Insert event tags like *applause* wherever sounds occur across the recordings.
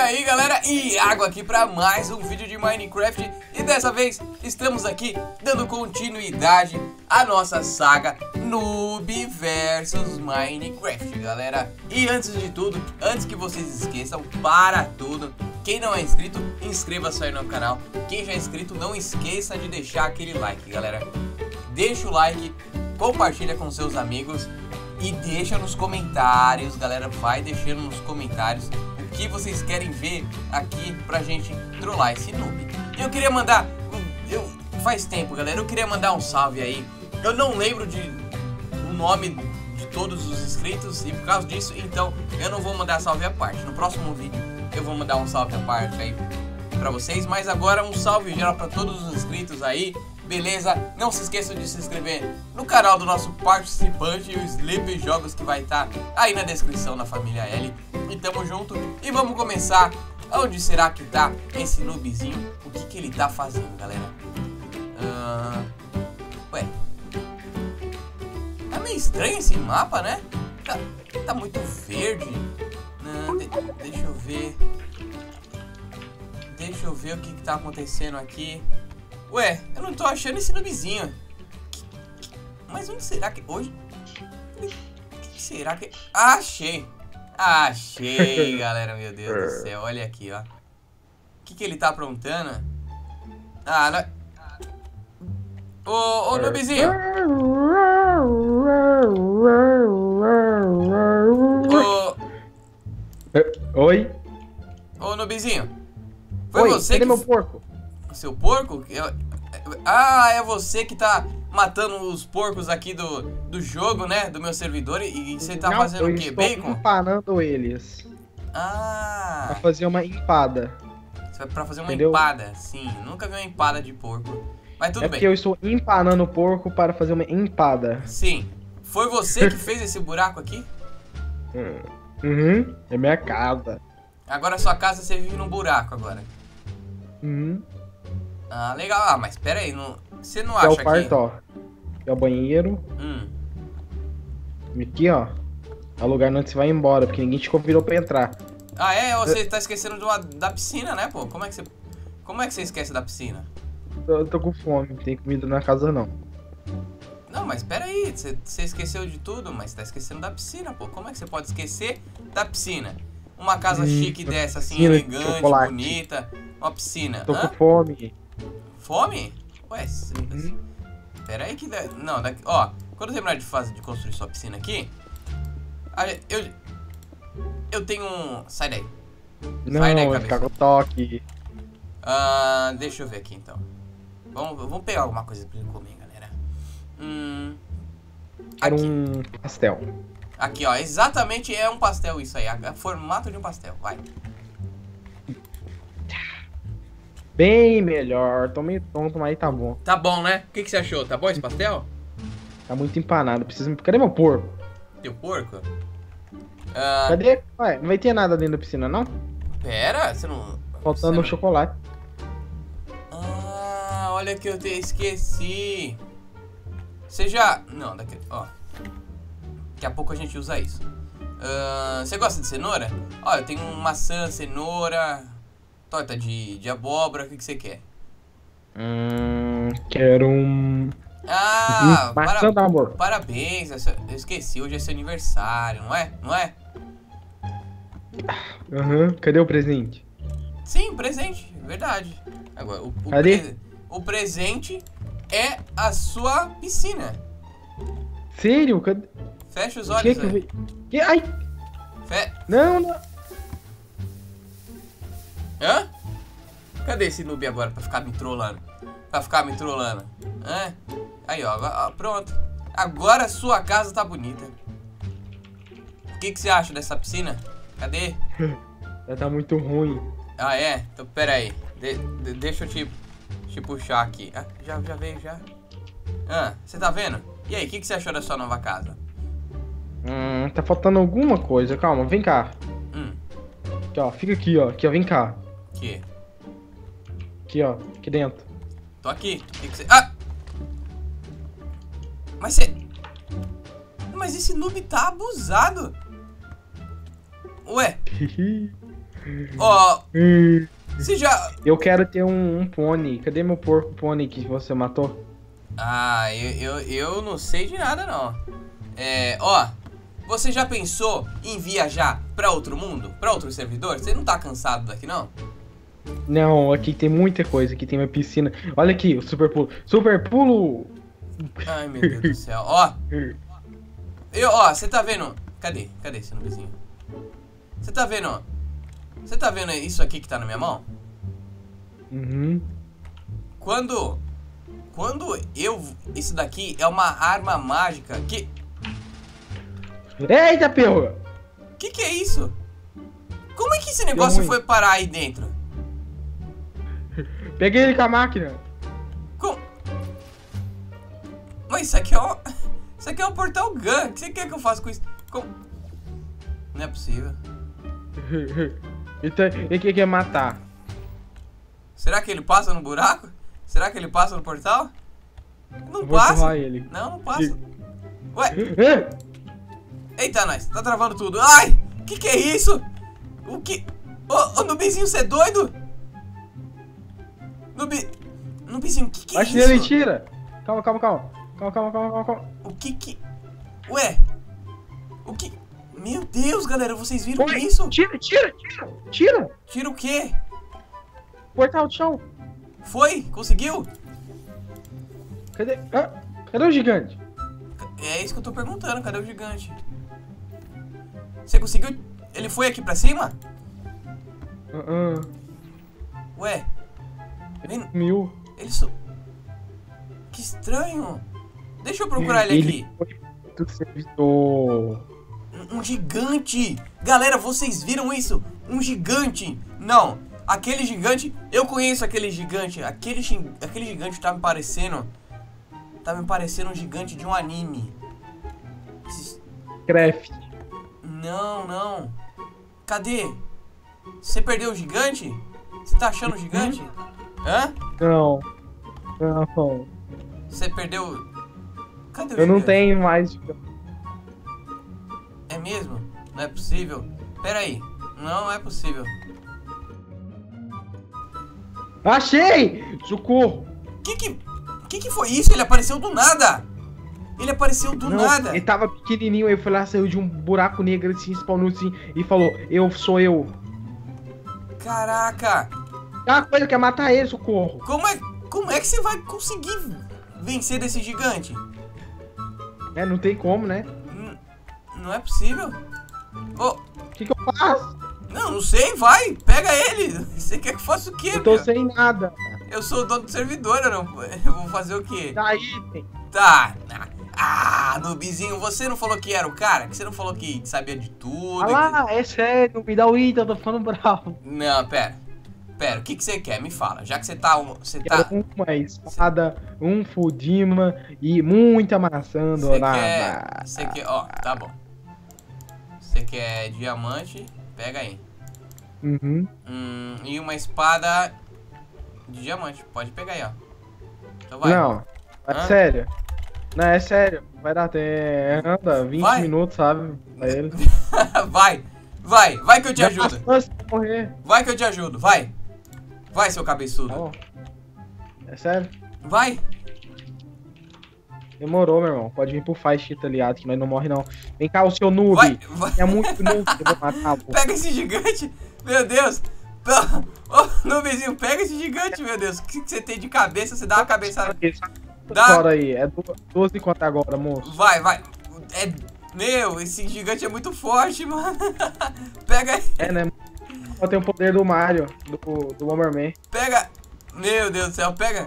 aí galera, Iago aqui para mais um vídeo de Minecraft. E dessa vez estamos aqui dando continuidade à nossa saga Noob vs Minecraft galera. E antes de tudo, antes que vocês esqueçam, para tudo Quem não é inscrito, inscreva-se aí no canal. Quem já é inscrito, não esqueça de deixar aquele like galera. Deixa o like, compartilha com seus amigos e deixa nos comentários, galera, vai deixando nos comentários que vocês querem ver aqui pra gente trollar esse noob. Eu queria mandar, eu, faz tempo, galera, eu queria mandar um salve aí. Eu não lembro de o nome de todos os inscritos e por causa disso, então eu não vou mandar salve à parte. No próximo vídeo eu vou mandar um salve à parte aí pra vocês, mas agora um salve geral pra todos os inscritos aí beleza? Não se esqueçam de se inscrever no canal do nosso participante, o Sleep Jogos, que vai estar tá aí na descrição na família L. E tamo junto e vamos começar. Onde será que tá esse noobzinho? O que, que ele tá fazendo, galera? Uh... Ué. Tá meio estranho esse mapa, né? Tá, tá muito verde. De, deixa eu ver. Deixa eu ver o que, que tá acontecendo aqui. Ué, eu não tô achando esse noobzinho. Mas onde será que... Hoje... O que será que... Achei! Achei, *laughs* galera, meu Deus do céu. Olha aqui, ó. O que, que ele tá aprontando? Ah, não... Ô, ô, noobzinho! Ô... Oi? Ô, noobzinho! Foi Oi, você cadê que... meu porco? Seu porco? Eu... Ah, é você que tá matando os porcos aqui do, do jogo, né? Do meu servidor. E você tá Não, fazendo o quê? Bacon? empanando eles. Ah, Pra fazer uma empada. pra fazer uma Entendeu? empada. Sim, nunca vi uma empada de porco. Mas tudo é bem. porque eu estou empanando o porco para fazer uma empada. Sim. Foi você que fez esse buraco aqui? *laughs* Uhum. É minha casa. Agora sua casa você vive num buraco agora. Uhum. Ah, legal. Ah, mas pera aí, não... você não Aqui é acha o quarto, que... ó. Aqui é o banheiro. Hum, E aqui, ó. É o lugar onde você vai embora, porque ninguém te convidou pra entrar. Ah, é? Você tá esquecendo de uma- da piscina, né, pô? Como é que você... Como é que você esquece da piscina? Eu tô com fome, não tem comida na casa não. Não, mas pera aí, você, esqueceu de tudo, mas tá esquecendo da piscina, pô. Como é que você pode esquecer da piscina? Uma casa Hum, chique dessa, assim, elegante, chocolate. bonita. Uma piscina. Tô Hã? com fome. Fome? Ué, Uhum. pera aí que... dá- Não, daqui... Ó, quando eu terminar de fazer, de construir sua piscina aqui... a- Eu... Eu tenho um... Sai daí. Não, Sai daí, cabeça. ficar com toque. Ah, deixa eu ver aqui, então. Vamos, vamos pegar alguma coisa pra ele comer, galera. Hum... Era Aqui. um pastel. Aqui, ó, exatamente é um pastel isso aí, é formato de um pastel, vai. Bem melhor. Tô meio tonto, mas tá bom. Tá bom, né? O que, que você achou? Tá bom esse pastel? Tá muito empanado. Preciso... Cadê meu porco? Teu porco? Ah, Cadê? Ué, não vai ter nada dentro da piscina, não? pera, você não... Faltando você um chocolate. Ah, olha que eu te esqueci. Você já... Não, daqui... Ó. Daqui a pouco a gente usa isso. Ah, você gosta de cenoura? Ó, eu tenho maçã, cenoura, torta de, de abóbora, o que, que você quer? Hum, quero um. Ah, para- parabéns, essa- eu esqueci, hoje é seu aniversário, não é? Não é? Aham, cadê o presente? Sim, presente, verdade. Agora, o, o, Cadê? pre- o presente é a sua piscina. Sério? Cadê? Fecha os olhos. que? Que? Ai! Fe... Não, não. Hã? Cadê esse noob agora pra ficar me trollando? Pra ficar me trollando. Hã? Aí, ó, ó, pronto. Agora sua casa tá bonita. O que, que você acha dessa piscina? Cadê? *laughs* Já tá muito ruim. Ah, é? Então, pera aí. De- de- deixa eu te, te puxar aqui. Ah, já, já veio, já. Ah, você tá vendo? E aí, o que, que você achou da sua nova casa? Hum, tá faltando alguma coisa. Calma, vem cá. Hum, Aqui, ó. Fica aqui, ó. Aqui, ó. Vem cá. Que? Aqui, ó. Aqui dentro. Tô aqui. O que, você... Ah! Mas você... Mas esse noob tá abusado. Ué, *laughs* Ó, *laughs* Hum, você já... Eu quero ter um, um pônei. Cadê meu porco pônei que você matou? Ah, eu, eu, eu não sei de nada, não. É, ó, você já pensou em viajar pra outro mundo? Pra outro servidor? Você não tá cansado daqui, não? Não, aqui tem muita coisa. Aqui tem uma piscina. Olha aqui, o super pulo. Super pulo! Ai, meu Deus do céu. Ó, eu, ó, você tá vendo... Cadê? Cadê esse nubizinho? Você tá vendo... Você tá vendo isso aqui que tá na minha mão? Uhum. Quando... Quando eu... Isso daqui é uma arma mágica que... Eita, perro! Que que é isso? Como é que esse negócio foi parar aí dentro? Peguei ele com a máquina. Como... Mas isso aqui é um... Isso aqui é um portal gun. O que você quer que eu faça com isso? Como... Não é possível. *laughs* Então, ele que quer matar. Será que ele passa no buraco? Será que ele passa no portal? Não passa. ele. Não, não passa. Ué, *laughs* eita, nós. Tá travando tudo. Ai, que que é isso? O que... Ô, ô, Nubizinho, você é doido? Nubi... Nubizinho, o que que é Bate isso? nele e tira. Calma, calma, calma. Calma, calma, calma, calma, calma. O que que... Ué, o que... Meu Deus, galera, vocês viram Oi, isso? Tira, tira, tira. Tira. Tira o quê? Portal de chão. Foi? Conseguiu? Cadê? Ah, cadê o gigante? É isso que eu tô perguntando, cadê o gigante? Você conseguiu? Ele foi aqui pra cima? Ah, Ué, ele, mil. ele su... Que estranho. Deixa eu procurar ele aqui. foi do servidor. Um, gigante! Galera, vocês viram isso? Um gigante! Não, aquele gigante, eu conheço aquele gigante. Aquele, aquele gigante tá me parecendo. Tá me parecendo um gigante de um anime. Craft. Não, não. Cadê? Você perdeu o gigante? Você tá achando o gigante? Hã? Não. Não. Você perdeu. Cadê o Eu não tenho mais. É mesmo? Não é possível? Pera aí. Não é possível. Achei! Socorro! Que que, que que foi isso? Ele apareceu do nada. Ele apareceu do Não, nada. Ele tava pequenininho, aí foi lá, saiu de um buraco negro assim, spawnou assim e falou: Eu sou eu. Caraca. Ah, coisa quer matar ele, socorro. Como é, como é que você vai conseguir vencer desse gigante? É, não tem como, né? N- não é possível. O que, que eu faço? não, não sei, vai. Pega ele. *laughs* Você quer que eu faça o quê, Eu tô meu? sem nada. Eu sou o dono do servidor, eu não. Eu vou fazer o quê? Daí, tem. Tá. Ah, Nubizinho, você não falou que era o cara? Que você não falou que sabia de tudo? Ah que- é sério, me dá o item, eu tô ficando bravo. Não, pera. Pera, o que, que você quer? Me fala. Já que você tá. Você tá. Uma espada, um Fudima e muita maçã dourada. quer. Você quer. Ó, tá bom. Você quer diamante? Pega aí. Uhum. Hum, e uma espada de diamante. Pode pegar aí, ó. Então vai. Não, é Hã? sério. Não, é sério. Vai dar até. Anda, 20 Vai. minutos, sabe? Pra *laughs* ele. vai, vai, vai que eu te ajudo. Vai que eu te ajudo, vai. Vai, seu cabeçudo. É sério? Vai. Demorou, meu irmão. Pode vir pro fight, tá ligado? Que nós não morre, não. Vem cá, o seu noob. Vai, vai. É muito noob eu vou matar, pô. Pega esse gigante. Meu Deus. Ô, Nubizinho, pega esse gigante, meu Deus. O que, que você tem de cabeça? Você dá uma cabeçada. Dá. Dá. aí. É du- 12 conto agora, moço. Vai, vai. É. Meu, esse gigante é muito forte, mano. *laughs* Pega aí. É, né? Só tem o poder do Mario, do, do Bomberman. Pega. Meu Deus do céu, pega.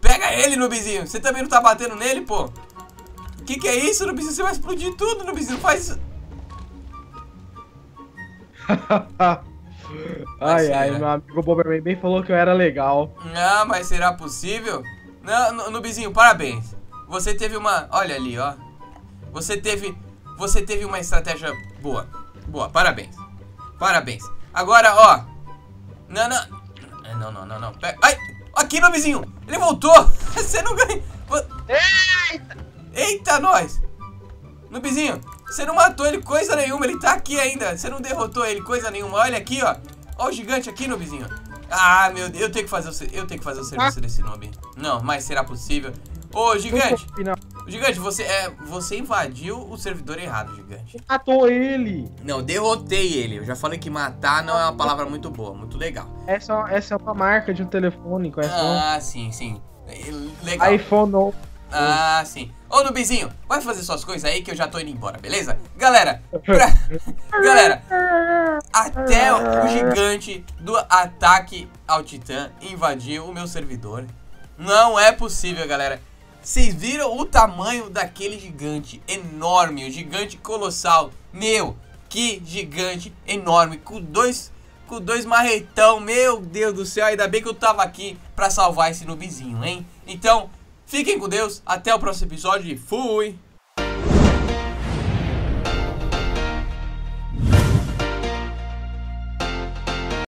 Pega ele, Nubizinho. Você também não tá batendo nele, pô? O que, que é isso, Nubizinho? Você vai explodir tudo, Nubizinho. Faz isso. *laughs* ai, ai, meu amigo Bomberman bem falou que eu era legal. Não, mas será possível? Não, Nu- Nubizinho, parabéns. Você teve uma. Olha ali, ó. Você teve. Você teve uma estratégia boa. Boa, parabéns. Parabéns. Agora, ó. Não, não. É, Não, não, não, não. Pega. Ai! Aqui, Nubizinho! Ele voltou! *laughs* Você não ganha. Vo- Eita! Eita, nós! Nubizinho, Você não matou ele coisa nenhuma, ele tá aqui ainda. Você não derrotou ele coisa nenhuma. Olha aqui, ó. Olha o gigante aqui, noobzinho. Ah, meu Deus, eu tenho que fazer o, eu tenho que fazer o serviço ah. desse noob. Não, mas será possível? Ô, gigante. Gigante, você, é, você invadiu o servidor errado, gigante. Matou ele. Não, derrotei ele. Eu já falei que matar não é uma palavra muito boa, muito legal. Essa, essa é uma marca de um telefone, conhece Ah, sim, sim. Legal. iPhone ah, sim. Ô, Nubizinho, vai fazer suas coisas aí que eu já tô indo embora, beleza? Galera, pra... *laughs* Galera, até o gigante do ataque ao titã invadiu o meu servidor. Não é possível, galera. Vocês viram o tamanho daquele gigante enorme, o gigante colossal. Meu, que gigante enorme, com dois com dois marretão. Meu Deus do céu, ainda bem que eu tava aqui pra salvar esse nubizinho, hein? Então, Fiquem com Deus, até o próximo episódio e fui!